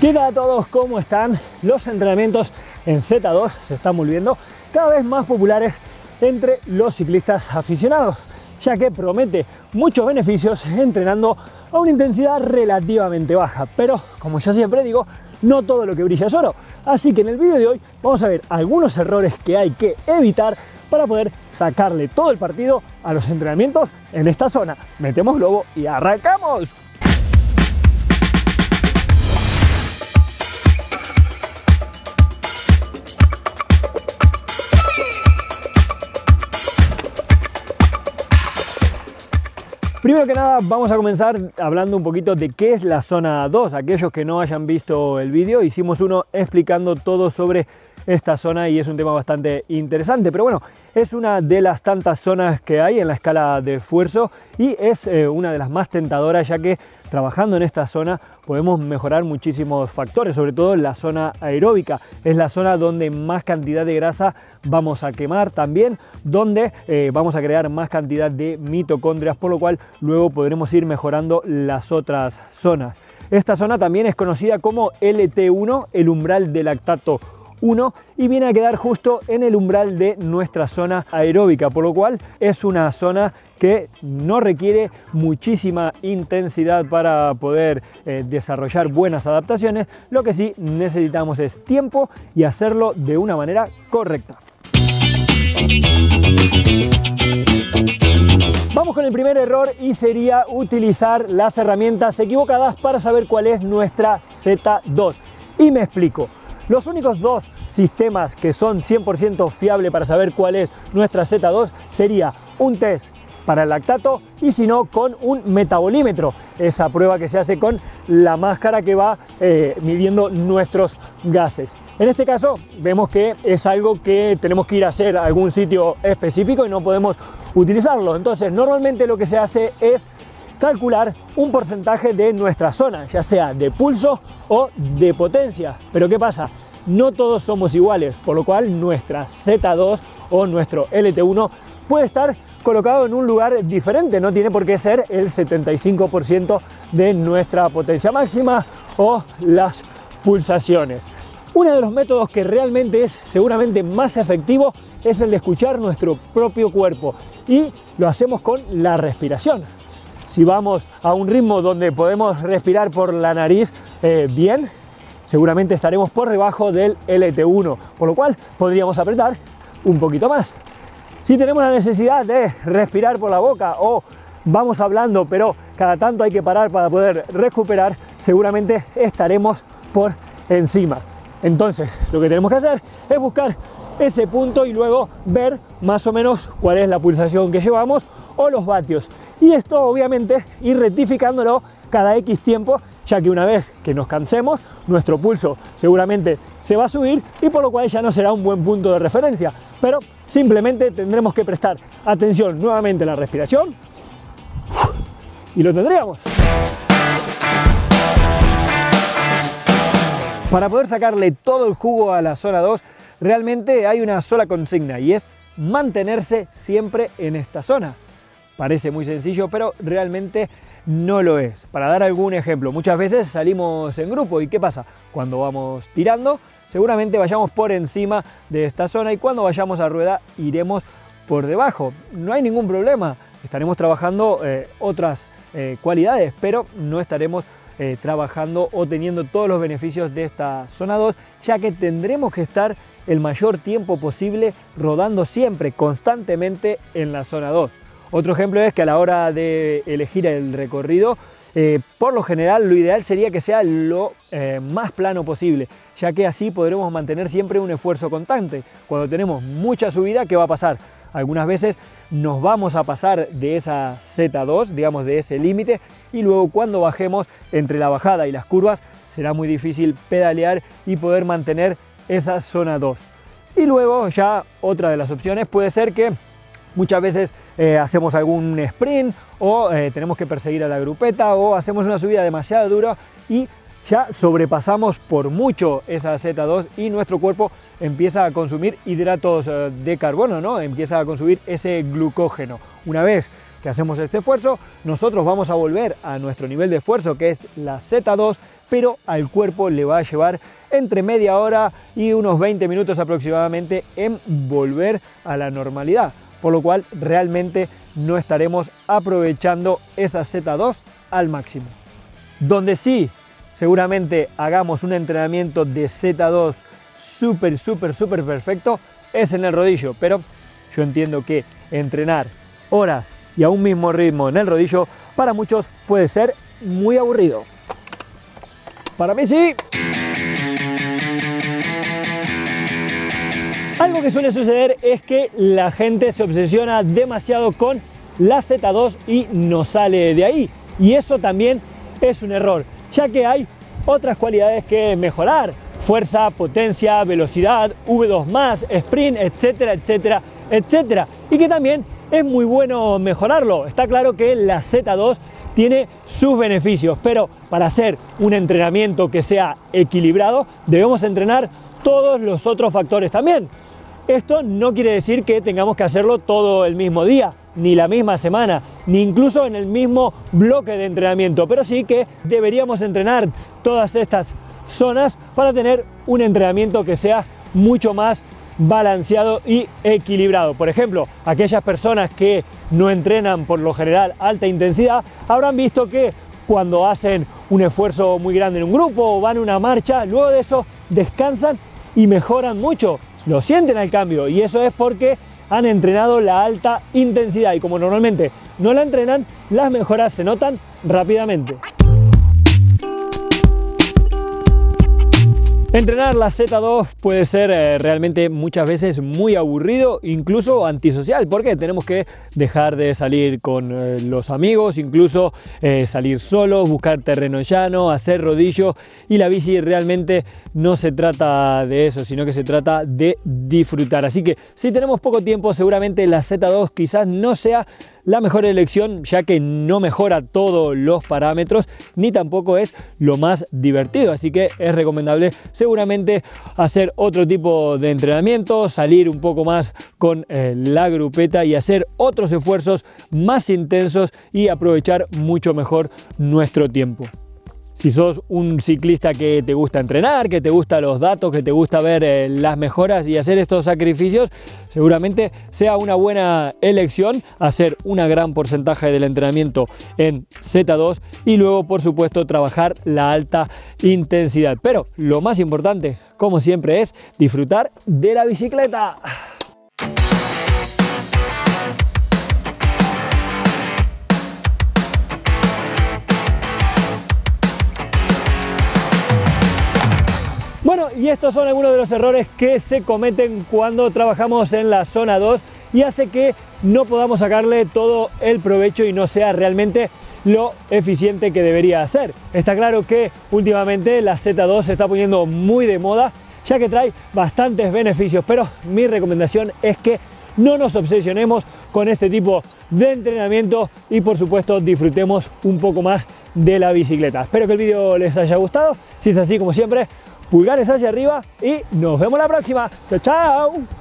¿Qué tal a todos? ¿Cómo están? Los entrenamientos en Z2 se están volviendo cada vez más populares entre los ciclistas aficionados, ya que promete muchos beneficios entrenando a una intensidad relativamente baja. Pero, como yo siempre digo, no todo lo que brilla es oro. Así que en el vídeo de hoy vamos a ver algunos errores que hay que evitar para poder sacarle todo el partido a los entrenamientos en esta zona. Metemos globo y arrancamos. Primero que nada vamos a comenzar hablando un poquito de qué es la zona 2. Aquellos que no hayan visto el vídeo, hicimos uno explicando todo sobre esta zona y es un tema bastante interesante. Pero bueno, es una de las tantas zonas que hay en la escala de esfuerzo y es eh, una de las más tentadoras ya que trabajando en esta zona podemos mejorar muchísimos factores, sobre todo en la zona aeróbica. Es la zona donde más cantidad de grasa vamos a quemar también, donde eh, vamos a crear más cantidad de mitocondrias, por lo cual luego podremos ir mejorando las otras zonas. Esta zona también es conocida como LT1, el umbral de lactato 1 y viene a quedar justo en el umbral de nuestra zona aeróbica, por lo cual es una zona que no requiere muchísima intensidad para poder eh, desarrollar buenas adaptaciones, lo que sí necesitamos es tiempo y hacerlo de una manera correcta. Vamos con el primer error y sería utilizar las herramientas equivocadas para saber cuál es nuestra Z2. Y me explico. Los únicos dos sistemas que son 100% fiables para saber cuál es nuestra Z2 sería un test para el lactato y si no con un metabolímetro, esa prueba que se hace con la máscara que va eh, midiendo nuestros gases. En este caso vemos que es algo que tenemos que ir a hacer a algún sitio específico y no podemos utilizarlo. Entonces normalmente lo que se hace es calcular un porcentaje de nuestra zona, ya sea de pulso o de potencia. Pero ¿qué pasa? No todos somos iguales, por lo cual nuestra Z2 o nuestro LT1 puede estar colocado en un lugar diferente, no tiene por qué ser el 75% de nuestra potencia máxima o las pulsaciones. Uno de los métodos que realmente es seguramente más efectivo es el de escuchar nuestro propio cuerpo y lo hacemos con la respiración si vamos a un ritmo donde podemos respirar por la nariz eh, bien, seguramente estaremos por debajo del LT1, por lo cual podríamos apretar un poquito más. Si tenemos la necesidad de respirar por la boca o vamos hablando, pero cada tanto hay que parar para poder recuperar, seguramente estaremos por encima. Entonces, lo que tenemos que hacer es buscar ese punto y luego ver más o menos cuál es la pulsación que llevamos o los vatios y esto obviamente ir rectificándolo cada X tiempo, ya que una vez que nos cansemos, nuestro pulso seguramente se va a subir y por lo cual ya no será un buen punto de referencia. Pero simplemente tendremos que prestar atención nuevamente a la respiración y lo tendríamos. Para poder sacarle todo el jugo a la zona 2, realmente hay una sola consigna y es mantenerse siempre en esta zona. Parece muy sencillo, pero realmente no lo es. Para dar algún ejemplo, muchas veces salimos en grupo y ¿qué pasa? Cuando vamos tirando, seguramente vayamos por encima de esta zona y cuando vayamos a rueda iremos por debajo. No hay ningún problema, estaremos trabajando eh, otras eh, cualidades, pero no estaremos eh, trabajando o teniendo todos los beneficios de esta zona 2, ya que tendremos que estar el mayor tiempo posible rodando siempre, constantemente en la zona 2. Otro ejemplo es que a la hora de elegir el recorrido, eh, por lo general lo ideal sería que sea lo eh, más plano posible, ya que así podremos mantener siempre un esfuerzo constante. Cuando tenemos mucha subida, ¿qué va a pasar? Algunas veces nos vamos a pasar de esa Z2, digamos de ese límite, y luego cuando bajemos entre la bajada y las curvas será muy difícil pedalear y poder mantener esa zona 2. Y luego ya otra de las opciones puede ser que muchas veces eh, hacemos algún sprint o eh, tenemos que perseguir a la grupeta o hacemos una subida demasiado dura y ya sobrepasamos por mucho esa Z2 y nuestro cuerpo empieza a consumir hidratos eh, de carbono, ¿no? empieza a consumir ese glucógeno. Una vez que hacemos este esfuerzo, nosotros vamos a volver a nuestro nivel de esfuerzo que es la Z2, pero al cuerpo le va a llevar entre media hora y unos 20 minutos aproximadamente en volver a la normalidad, por lo cual realmente no estaremos aprovechando esa Z2 al máximo. Donde sí, seguramente hagamos un entrenamiento de Z2 súper, súper, súper perfecto, es en el rodillo, pero yo entiendo que entrenar horas y a un mismo ritmo en el rodillo para muchos puede ser muy aburrido. Para mí sí. Algo que suele suceder es que la gente se obsesiona demasiado con la Z2 y no sale de ahí. Y eso también es un error, ya que hay otras cualidades que mejorar. Fuerza, potencia, velocidad, V2+, sprint, etcétera, etcétera, etcétera. Y que también es muy bueno mejorarlo. Está claro que la Z2 tiene sus beneficios, pero para hacer un entrenamiento que sea equilibrado debemos entrenar todos los otros factores también. Esto no quiere decir que tengamos que hacerlo todo el mismo día, ni la misma semana, ni incluso en el mismo bloque de entrenamiento, pero sí que deberíamos entrenar todas estas zonas para tener un entrenamiento que sea mucho más balanceado y equilibrado. Por ejemplo, aquellas personas que no entrenan por lo general alta intensidad habrán visto que cuando hacen un esfuerzo muy grande en un grupo o van a una marcha, luego de eso descansan y mejoran mucho. Lo sienten al cambio y eso es porque han entrenado la alta intensidad y como normalmente no la entrenan, las mejoras se notan rápidamente. Entrenar la Z2 puede ser eh, realmente muchas veces muy aburrido, incluso antisocial, porque tenemos que dejar de salir con eh, los amigos, incluso eh, salir solos, buscar terreno llano, hacer rodillo y la bici realmente no se trata de eso, sino que se trata de disfrutar. Así que si tenemos poco tiempo, seguramente la Z2 quizás no sea la mejor elección ya que no mejora todos los parámetros ni tampoco es lo más divertido. Así que es recomendable seguramente hacer otro tipo de entrenamiento salir un poco más con eh, la grupeta y hacer otros esfuerzos más intensos y aprovechar mucho mejor nuestro tiempo si sos un ciclista que te gusta entrenar, que te gusta los datos, que te gusta ver eh, las mejoras y hacer estos sacrificios, seguramente sea una buena elección hacer una gran porcentaje del entrenamiento en Z2 y luego por supuesto trabajar la alta intensidad. Pero lo más importante, como siempre, es disfrutar de la bicicleta. Y estos son algunos de los errores que se cometen cuando trabajamos en la zona 2 y hace que no podamos sacarle todo el provecho y no sea realmente lo eficiente que debería ser. Está claro que últimamente la Z2 se está poniendo muy de moda ya que trae bastantes beneficios, pero mi recomendación es que no nos obsesionemos con este tipo de entrenamiento y por supuesto disfrutemos un poco más de la bicicleta. Espero que el vídeo les haya gustado, si es así como siempre, pulgares hacia arriba y nos vemos la próxima. ¡Chao, chao!